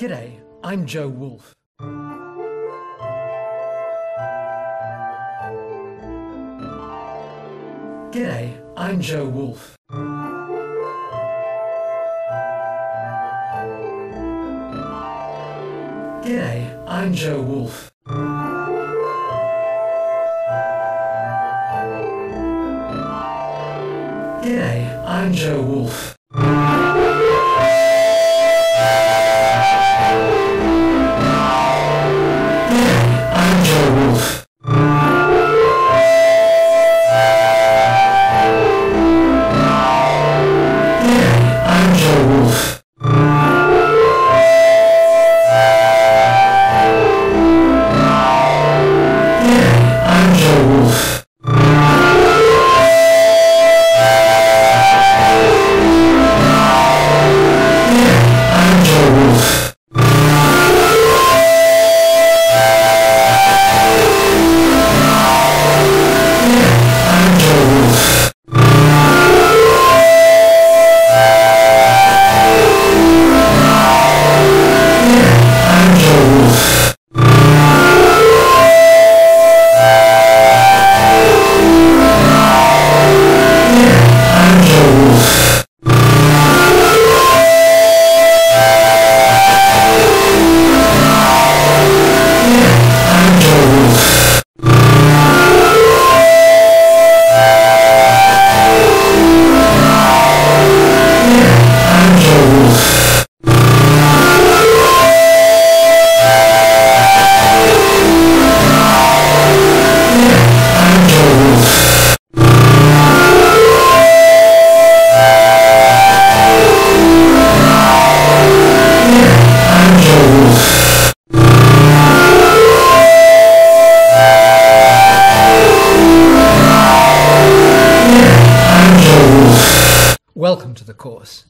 G'day, I'm Joe Wolfe. G'day, I'm Joe Wolfe. G'day, I'm Joe Wolfe. G'day, I'm Joe Wolfe. Welcome to the course.